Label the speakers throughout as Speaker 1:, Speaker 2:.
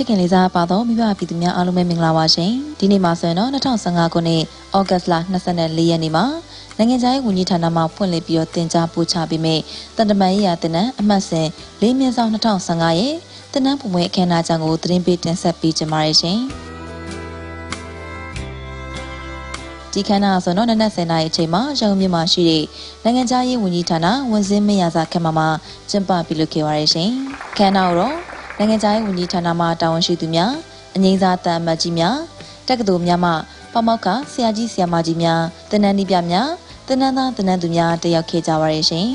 Speaker 1: ချစ်ခင်လေးစားပါတော့မိဘပြည်သူများအားလုံးပဲမင်္ဂလာပါရှင်ဒီနေ့မှာဆိုရင်တော့2015ခုနှစ်ဩဂတ်လ24ရက်နေ့မှာနိုင်ငံခြားရေးဝန်ကြီးဌာနမှဖွင့်လှစ်ပြီးတော့တင် जा ပို့ချပေးမယ့်တန်တမန်ရေးရာတင်နန်းအမှတ်စဉ်၄မြင်းဆောင်2015ရဲ့တင်နန်းပုံပွဲအခမ်းအနားကြောင့်ကိုသတင်းပေးတင်ဆက်ပေးကြပါရရှင်ဒီခန်းနာဆိုတော့နနက်10:00နာရီအချိန်မှာရန်ကုန်မြို့မှာရှိတဲ့နိုင်ငံခြားရေးဝန်ကြီးဌာနဝန်စင်းမရစာခက်မှာကျင်းပပြုလုပ်ခဲ့ပါရရှင်။ခန်းနာတော့ နိုင်ငံခြားရေးဝန်ကြီးဌာနမှတာဝန်ရှိသူများအငိမ့်စားတန်အမတ်ကြီးများတက္ကသိုလ်များမှပမောက္ခဆရာကြီးဆရာမကြီးများတနန်းနီးပြများတနန်းသားတနန်းသူများတက်ရောက်ခဲ့ကြပါရရှင်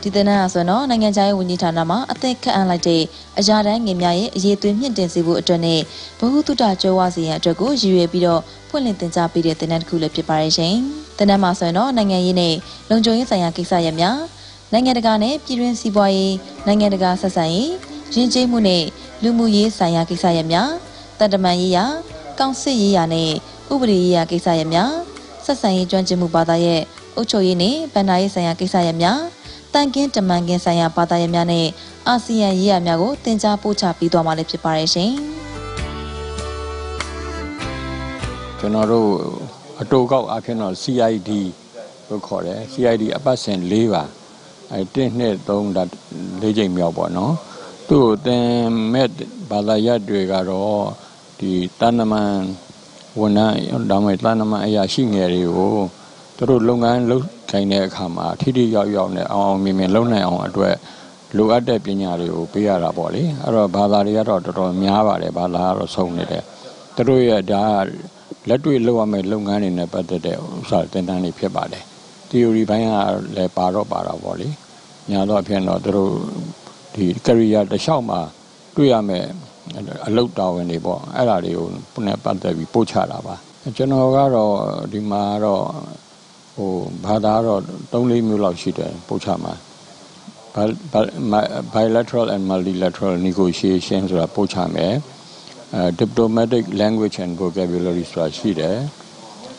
Speaker 1: ဒီတနန်းအဆိုတော့နိုင်ငံခြားရေးဝန်ကြီးဌာနမှအသက်ခန့်အပ်လိုက်တဲ့အရာတန်းငင်များရဲ့အရေးသွေးမြင့်တင်စေဖို့အတွက်နဲ့ဘဟုတုတကြွယ်ဝစေရန်အတွက်ကိုရည်ရွယ်ပြီးတော့ဖွင့်လှစ်တင် जा ပေးတဲ့တင်နန်းတစ်ခုလည်းဖြစ်ပါရရှင်။တင်နန်းမှာဆိုရင်တော့နိုင်ငံရေးနဲ့လုံခြုံရေးဆိုင်ရာကိစ္စရပ်များ နိုင်ငံတကာနဲ့ပြည်တွင်းစီးပွားရေးနိုင်ငံတကာဆက်ဆံရေးရင်းကျေးမှုနဲ့လူမှုရေးဆိုင်ရာကိစ္စရပ်များတန်တမန်ရေးရာကောင်စစ်ရေးရာနဲ့ဥပဒေရေးရာကိစ္စရပ်များဆက်ဆံရေးကျွမ်းကျင်မှုဘာသာရဲ့အုပ်ချုပ်ရေးနဲ့ဗန္ဒာရေးဆိုင်ရာကိစ္စရပ်များတန်ကင်းတမန်ကင်းဆိုင်ရာဘာသာရပ်များနဲ့အာဆီယံရေးရာများကိုတင် जा ပို့ချပြီးသွားမှာလည်းဖြစ်ပါတယ်ရှင်
Speaker 2: ကျွန်တော်တို့အတူကောက်အဖြစ်တော့ CID လို့ခေါ်တယ် CID အပတ်စဉ်၄ပါး အဲ1နှစ်3ဒါ၄ချိန်မြောက်ပေါ့နော်သူ့ကိုသင်မဲ့ဘာသာရပ်တွေကတော့ဒီတဏ္ဍမန်ဝန်ထမ်းဒါမှမဟုတ်တဏ္ဍမန်အရာရှိငယ်တွေကိုသူတို့လုပ်ငန်းလုပ်ခိုင်းတဲ့အခါမှာထိထိရောက်ရောက်နဲ့အောင်အောင်မြင်မြင်လုပ်နိုင်အောင်အတွက်လိုအပ်တဲ့ပညာတွေကိုပေးရတာပေါ့လေအဲ့တော့ဘာသာတွေကတော့တော်တော်များပါတယ်ဘာသာကတော့စုံနေတယ်သူတို့ရဲ့ဒါလက်တွေ့လုပ်ရမယ့်လုပ်ငန်းတွေနဲ့ပတ်သက်တဲ့ဥစ္စာတင်တန်းတွေဖြစ်ပါတယ် theory ဘိုင်းကလည်းပါတော့ပါတော့ပေါ့လေညာတော့အဖြစ်တော့သူတို့ဒီ career တစ်လျှောက်မှာတွေ့ရမယ်အလုပ်တာဝန်တွေပေါ့အဲ့ဒါတွေကိုပုနဲ့ပတ်သက်ပြီးပို့ချတာပါကျွန်တော်ကတော့ဒီမှာတော့ဟိုဘာသာတော့၃၄မျိုးလောက်ရှိတယ်ပို့ချမှာ bilateral and multilateral negotiation ဆိုတာပို့ချမယ်အဲ diplomatic language and vocabulary ဆိုတာရှိတယ်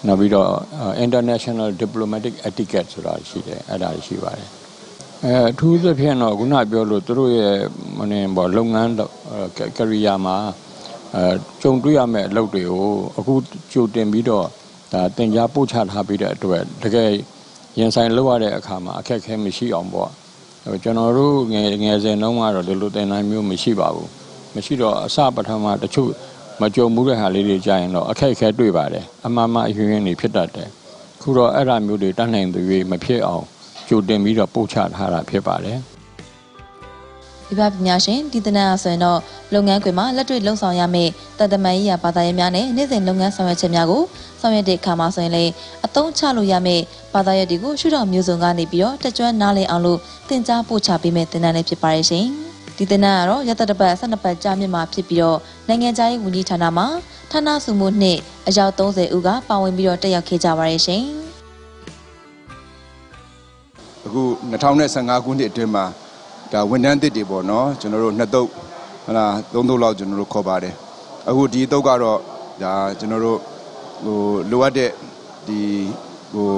Speaker 2: နောက်ပြီးတော့ international diplomatic etiquette ဆိုတာရှိတယ်အဲ့ဒါရှိပါတယ်အဲအထူးသဖြင့်တော့ခုနပြောလို့သူတို့ရဲ့မနေဘောလုပ်ငန်းကရိယာမှာအဲကြုံတွေ့ရမယ့်အလုပ်တွေကိုအခုကြိုတင်ပြီးတော့ဒါတင် जा ပို့ချထားပြီးတဲ့အတွက်တကယ်ရင်ဆိုင်လုပ်ရတဲ့အခါမှာအခက်အခဲမရှိအောင်ပေါ့ကျွန်တော်တို့ငယ်ငယ်စဉ်တုန်းကတော့ဒီလိုတင်တိုင်းမျိုးမရှိပါဘူးမရှိတော့အစပထမတချို့ မကြုံမှုတဲ့ဟာလေးတွေကြာရင်တော့အခက်အခဲတွေ့ပါတယ်အမှန်မှအယွင်းယွင်းတွေဖြစ်တတ်တယ်ခုတော့အဲ့ဒါမျိုးတွေတတ်နိုင်သူတွေမဖြစ်အောင်ကြိုတင်ပြီးတော့ပို့ချထားတာဖြစ်ပါတယ်
Speaker 1: ဒီဘပညာရှင်ဒီတနအဆိုရင်တော့လုပ်ငန်းခွင်မှာလက်တွေ့လှုပ်ဆောင်ရမယ့်တန်တမာရေးရာဘာသာရေးများနဲ့နေ့စဉ်လုပ်ငန်းဆောင်ရွက်ချက်များကိုဆောင်ရွက်တဲ့အခါမှာဆိုရင်လေအသုံးချလို့ရမယ့်ဘာသာရပ်တွေကိုရှုထောင့်မျိုးစုံကနေပြီးတော့တကြွနားလည်အောင်လို့သင်ကြားပို့ချပေးမယ့်သင်တန်းလေးဖြစ်ပါရဲ့ရှင် ဒီသင်တန်းကတော့ရတတပတ်12ပတ်ကြာမြင့်မှာဖြစ်ပြီးတော့နိုင်ငံခြားရေးဝန်ကြီးဌာနမှဌာနစုမှုနှစ်အယောက်30ဦးကပါဝင်ပြီးတော့တက်ရောက်ခဲ့ကြပါရဲ့ရှင်
Speaker 3: အခု2015ခုနှစ်အတွင်းမှာဒါဝန်ထမ်းတစ်တွေပေါ့နော်ကျွန်တော်တို့နှစ်သုတ်ဟလာသုံးသုတ်လောက်ကျွန်တော်တို့ခေါ်ပါတယ်အခုဒီသုတ်ကတော့ဒါကျွန်တော်တို့ဟိုလိုအပ်တဲ့ဒီဟို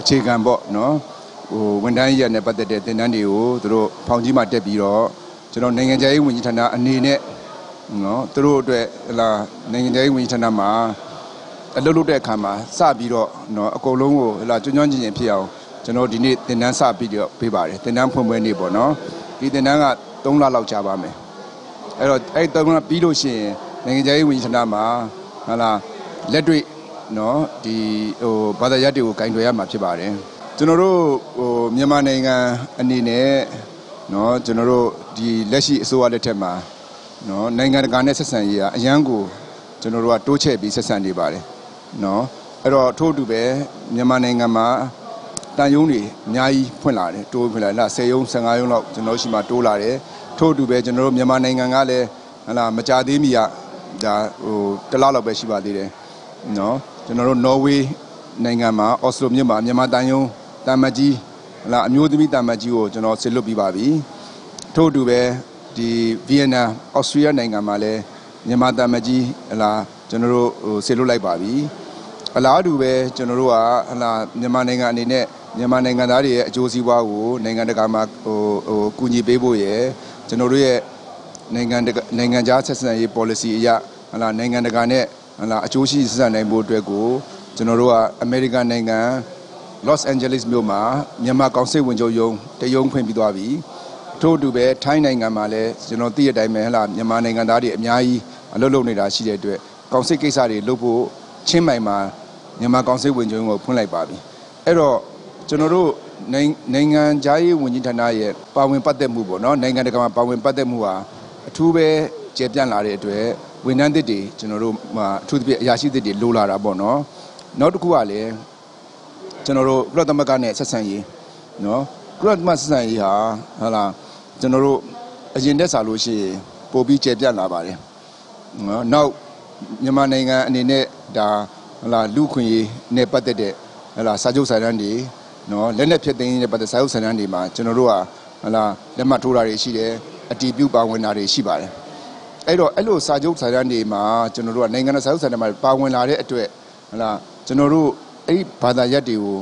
Speaker 3: အခြေခံပေါ့နော်ဟိုဝန်ထမ်းရနဲ့ပတ်သက်တဲ့သင်တန်းတွေကိုသူတို့ဖောင်ကြီးမှာတက်ပြီးတော့ ကျွန်တော်နိုင်ငံခြားရေးဝန်ကြီးဌာနအနေနဲ့နော်သူတို့အတွက်ဟလာနိုင်ငံခြားရေးဝန်ကြီးဌာနမှာအလုပ်လုပ်တဲ့အခါမှာစပြီးတော့နော်အကုန်လုံးကိုဟလာကျွမ်းကျွမ်းကျင်ကျင်ဖြစ်အောင်ကျွန်တော်ဒီနေ့သင်တန်းစပြီးတော့ပေးပါတယ်သင်တန်းဖွင့်ပွဲနေ့ပေါ့နော်ဒီသင်တန်းက3လလောက်ကြာပါမယ်အဲ့တော့အဲ့3လပြီးလို့ရှိရင်နိုင်ငံခြားရေးဝန်ကြီးဌာနမှာဟာလာလက်တွေ့နော်ဒီဟိုဘာသာရပ်တွေကိုဂိုင်တွယ်ရမှာဖြစ်ပါတယ်ကျွန်တော်တို့ဟိုမြန်မာနိုင်ငံအနေနဲ့ နော်ကျွန်တော်တို့ဒီလက်ရှိအစိုးရလက်ထက်မှာနော်နိုင်ငံတကာနဲ့ဆက်ဆံရေးကအရန်ကိုကျွန်တော်တို့ကတိုးချဲ့ပြီးဆက်ဆံနေပါတယ်နော်အဲ့တော့ထို့အတူပဲမြန်မာနိုင်ငံမှာတန်ယုံတွေအများကြီးဖွင့်လာတယ်တိုးဖွင့်လာလာ10ယုံ15ယုံလောက်ကျွန်တော်ရှိမှတိုးလာတယ်ထို့အတူပဲကျွန်တော်တို့မြန်မာနိုင်ငံကလည်းဟလာမကြသေးမီကဒါဟိုတလားလောက်ပဲရှိပါသေးတယ်နော်ကျွန်တော်တို့နော်ဝေးနိုင်ငံမှာအော်စလိုမြို့မှာမြန်မာတန်ယုံတန်မကြီးဟ လာအမျိုးသမီးတန်မကြီးကိုကျွန်တော်ဆစ်လွတ်ပြီးပါပြီထို့အတူပဲဒီဗီယက်နမ်အော်စတြေးလျနိုင်ငံမှာလည်းမြန်မာတန်မကြီးဟလာကျွန်တော်တို့ဟိုဆစ်လွတ်လိုက်ပါပြီအလားတူပဲကျွန်တော်တို့ကဟလာမြန်မာနိုင်ငံအနေနဲ့မြန်မာနိုင်ငံသားတွေရဲ့အကျိုးစီးပွားကိုနိုင်ငံတကာမှာဟိုဟိုကူညီပေးဖို့ရယ်ကျွန်တော်တို့ရဲ့ဟနိုင်ငံတကာနိုင်ငံခြားဆက်ဆံရေး policy အရဟလာနိုင်ငံတကာနဲ့ဟလာအကျိုးရှိဆက်ဆံနိုင်ဖို့အတွက်ကိုကျွန်တော်တို့ကအမေရိကန်နိုင်ငံ Los Angeles မြို့မှာမြန်မာကောင်စစ်ဝင်ချုပ်ရုံးတရုံးဖွင့်ပြီးသွားပြီထို့အတူပဲထိုင်းနိုင်ငံမှာလည်းကျွန်တော်သိရတဲ့အတိုင်းပဲဟလာမြန်မာနိုင်ငံသားတွေအများကြီးအလုပ်လုပ်နေတာရှိတဲ့အတွက်ကောင်စစ်ကိစ္စတွေလုပ်ဖို့ချင်းမိုင်မှာမြန်မာကောင်စစ်ဝင်ချုပ်ရုံးကိုဖွင့်လိုက်ပါပြီအဲ့တော့ကျွန်တော်တို့နိုင်ငံခြားရေးဝန်ကြီးဌာနရဲ့ပါဝင်ပတ်သက်မှုပေါ့နော်နိုင်ငံတကာမှာပါဝင်ပတ်သက်မှုဟာအထူးပဲကျေပြန့်လာတဲ့အတွက်ဝန်ထမ်းသစ်တွေကျွန်တော်တို့အထူးသဖြင့်အရာရှိသစ်တွေလိုလာတာပေါ့နော်နောက်တစ်ခုကလည်း ကျွန်တော်တို့ကုလသမဂ္ဂနဲ့ဆက်ဆံရေးနော်ကုလသမဂ္ဂဆက်ဆံရေးဟာဟာလာကျွန်တော်တို့အရင်တက်စားလို့ရှိရင်ပို့ပြီးကျေပြန့်လာပါတယ်နော်နောက်မြန်မာနိုင်ငံအနေနဲ့ဒါဟလာလူခွင့်ရေးနဲ့ပတ်သက်တဲ့ဟလာစာချုပ်စာတမ်းတွေနော်လက်နက်ဖြစ်သိမ်းတဲ့ပတ်သက်စာချုပ်စာတမ်းတွေမှာကျွန်တော်တို့ကဟလာလက်မှတ်ထိုးတာတွေရှိတယ်အတီးပြုပါဝင်တာတွေရှိပါတယ်အဲ့တော့အဲ့လိုစာချုပ်စာတမ်းတွေမှာကျွန်တော်တို့ကနိုင်ငံတော်စာချုပ်စာတမ်းမှာပါဝင်လာတဲ့အတွက်ဟလာကျွန်တော်တို့ အဲ့ဒီဘာသာရပ်တွေကို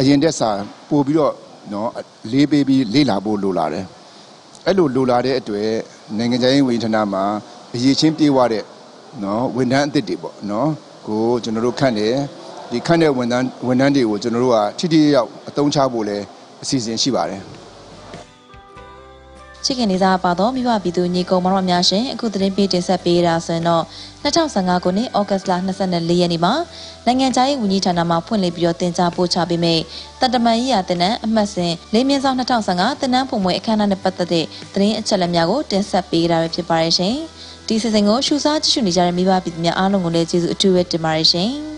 Speaker 3: အရင်တက်စာပို့ပြီးတော့နော်လေးပေးပြီးလေ့လာဖို့လိုလာတယ်အဲ့လိုလိုလာတဲ့အတွက်နိုင်ငံခြားရေးဝန်ကြီးဌာနမှာအရေးချင်းပြေးသွားတဲ့နော်ဝန်ထမ်းအသစ်တွေပေါ့နော်ကိုကျွန်တော်တို့ခန့်တယ်ဒီခန့်တဲ့ဝန်ထမ်းဝန်ထမ်းတွေကိုကျွန်တော်တို့ကထိထိရောက်အသုံးချဖို့လဲအစီအစဉ်ရှိပါတယ်
Speaker 1: ချစ်ခင်နေသားပါတော့မိဘပြည်သူညီကောင်မတော်များရှင်အခုသတင်းပေးတင်ဆက်ပေးတာဆိုရင်တော့2015ခုနှစ်ဩဂတ်လ24ရက်နေ့မှာနိုင်ငံခြားရေးဝန်ကြီးဌာနမှဖွင့်လှစ်ပြီးတော့တင် जा ပို့ချပေးမယ့်တတမန်ရေးရာတင်နန်းအမှတ်စဉ်လေးမြင်းဆောင်2015တင်နန်းပုံမွေအခမ်းအနားနဲ့ပတ်သက်တဲ့သတင်းအချက်အလက်များကိုတင်ဆက်ပေးတာဖြစ်ပါတယ်ရှင်ဒီစီစဉ်ကိုရှုစားကြည့်ရှုနေကြတဲ့မိဘပြည်သူများအားလုံးကိုလည်းကျေးဇူးအထူးပဲတင်ပါတယ်ရှင်